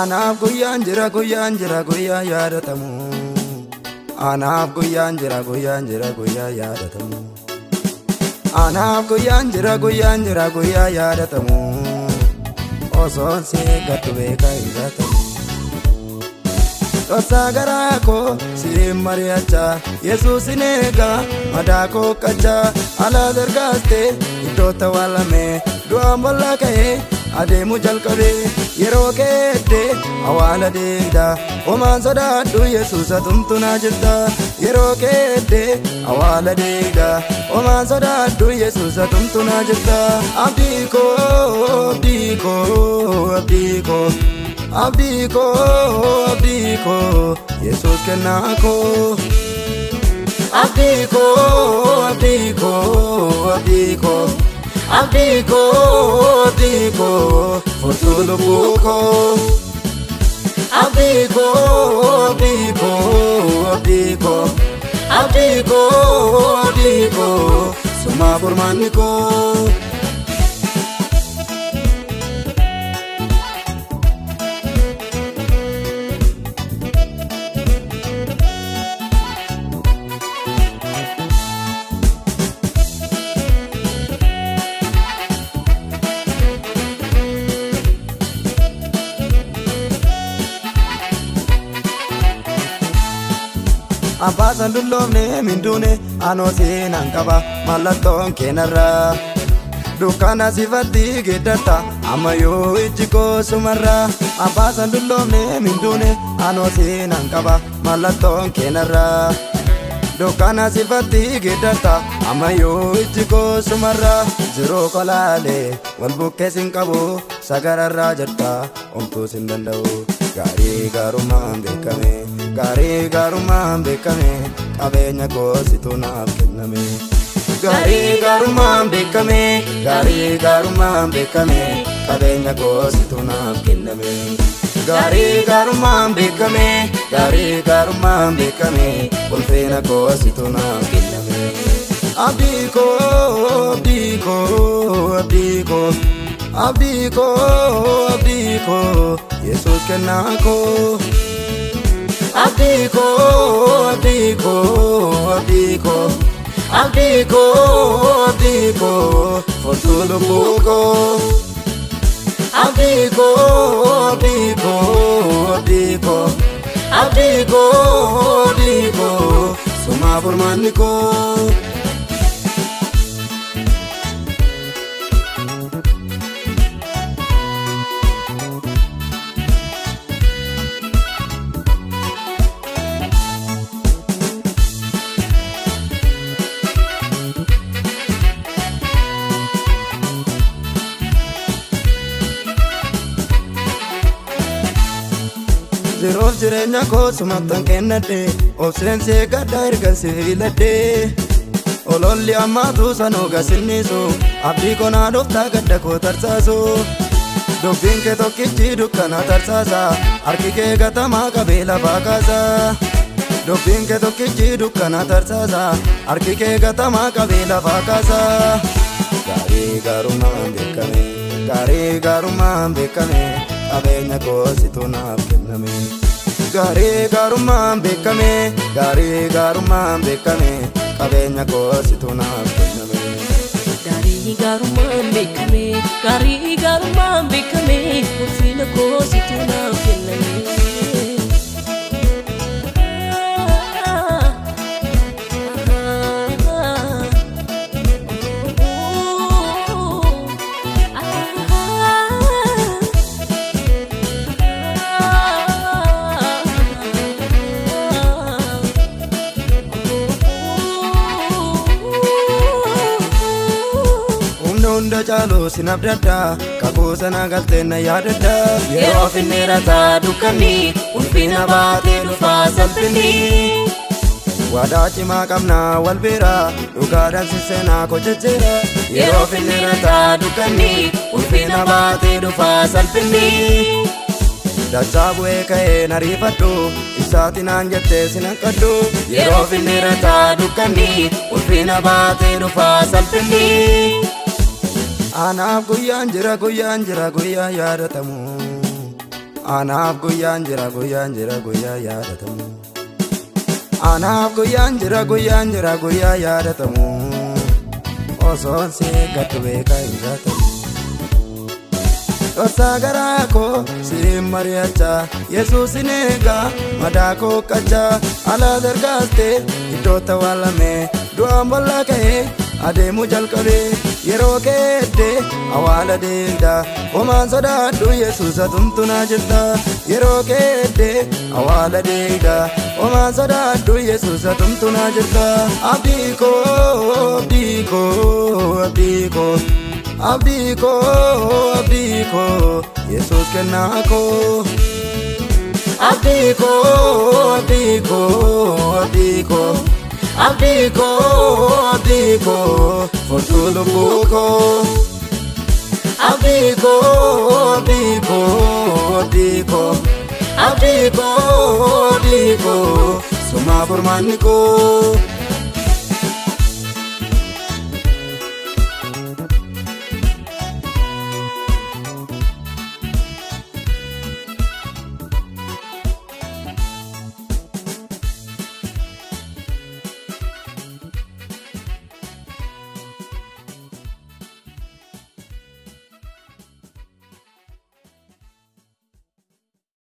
Anaaf guyyaan jira guyyaan jira guyyaa yaadatamu. Anaaf guyyaan jira guyyaan jira guyyaa yaadatamu. Anaaf guyyaan jira guyyaan jira guyyaa yaadatamu. Osoon see gaddu beekaa hin gaatamu. Dhoosaa garaa koo siin mari'achaa Yesuusin eegaa madaa koo qachaa alaa dargaastee iddootti awwaalamee du'aan bollaa ka'ee adeemu jalqabee yeroo keeddee awwaala deegda homaan sodaadhu Yesuusa tumtunaa jirta yeroo keeddee awwaala deegda homaan sodaadhu Yesuusa tumtunaa jirta abdii koo abdii koo abdii koo. abdii koo abdii yesus kennaa koo abdii koo abdii koo abdii koo abdii koo abdii koo furtuu lubbuu koo abdii koo abdii koo abdii koo abdii koo abdii koo sumaa furmaanni koo. Abbaa sandulloofne minduune anoo seenaan qaba mallattoon keenarraa dukkana sifatti geeddarta amma yoo ijji koo sumarraa abbaa sandulloofne minduune anoo seenaan qaba mallattoon keenarraa dukkana sifatti geeddarta amma yoo ijji koo sumarraa ziroo kolaalee wal bukkeesin qabu sagararraa jirta omtuus hin danda'u gaarii gaarummaan beekame gaarii gaarummaan beekame qabeenya koositu naaf kenname. Gaarii gaarummaan beekame gaarii gaarummaan beekame qabeenya koositu naaf kenname. Gaarii gaarummaan beekame gaarii gaarummaan beekame ulfeena koositu naaf kenname. Abdii koo abdii koo abdii koo. abdii koo abdii koo yesus kennaa koo abdii koo abdii koo abdii koo abdii koo abdii koo furtuu lubbuu koo abdii koo abdii koo abdii koo abdii koo abdii koo sumaa furmaanni koo. Yeroof jireenya koo sumattan kennadhe obseen see gaddaa ergan sibiiladhe ololli ammaatu sanoo gasinnisu abdii konaa dhuftaa gadda koo tarsaasu dubbiin kee tokkichi dukkana tarsaasa harki kee gatamaa qabee lafaa kaasa dubbiin kee tokkichi dukkana tarsaasa harki kee gatamaa qabee lafaa kaasa gaarii gaarummaan beekame gaarii gaarummaan beekame qabeenya koositu naaf kenname. Gaarii gaarummaan beekame gaarii gaarummaan beekame qabeenya koositu naaf kenname. Gaarii gaarummaan beekame gaarii gaarummaan beekame ulfina koositu naaf kenname. Hunda caaluu sin abdadda kakuu sana galteen na yaadadda Yeroo finneerataa dukkanni ulfina baatee dhufaa salphinni. waadaa cimaa qabnaa wal bira dhugaadhaan sisseenaa kochecheera Yeroo finneerataa dukkanni ulfina baatee dhufaa salphinni. dachaa bu'ee ka'ee nariifadhu isaati naan jettee sin hanqadhu Yeroo finneerataa dukkanni ulfina baatee dhufaa salphinni. Anaaf guyyaan jira guyyaan jira guyyaa yaadatamu. anaaf guyyaan jira guyyaan jira guyyaa yaadatamu. Anaaf guyyaan jira guyyaan jira guyyaa yaadatamu. Osoon see gaddu beekaa hin jaatamu. Dhorsaa garaa koo siin mari'achaa Yesuusin eegaa madaa koo qachaa alaa dargaastee iddoo tawaalamee du'aan bollaa ka'ee adeemuu jalqabee yeroo keeddee awwaala deegdaa homaan sodaadhu Yesuusa tumtunaa jirta yeroo keeddee awwaala deegdaa homaan sodaadhu Yesuusa tumtunaa jirta abdii koo abdii koo abdii koo. abdii koo abdii koo yesus kennaa koo abdii koo abdii koo abdii koo abdii koo abdii koo furtuu lubbuu koo abdii koo abdii koo abdii koo abdii koo abdii koo sumaa furmaanni koo.